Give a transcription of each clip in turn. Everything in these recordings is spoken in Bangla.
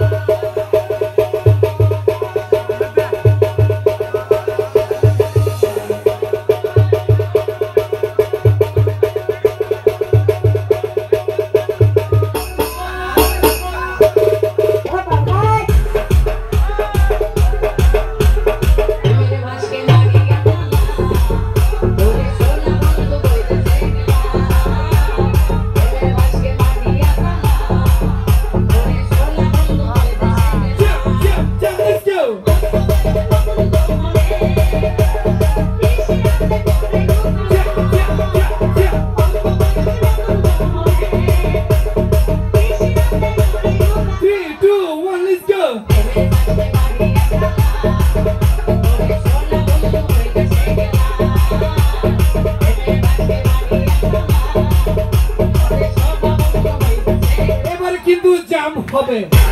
you. I'm Robin.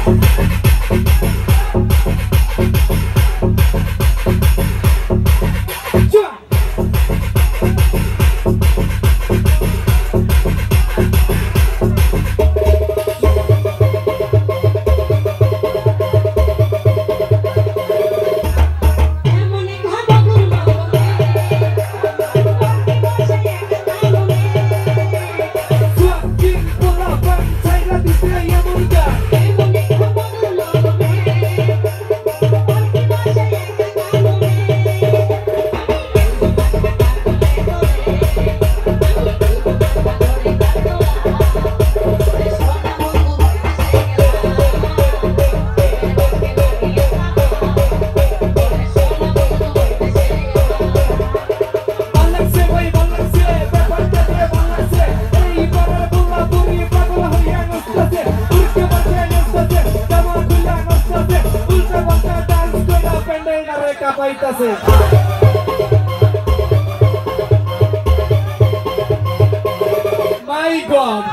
aceita-se. My God.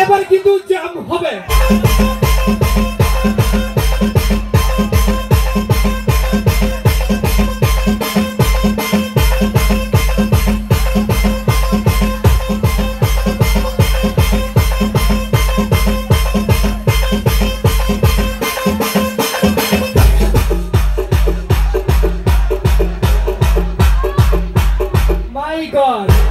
এবার কিন্তু জ্যাম হবে God.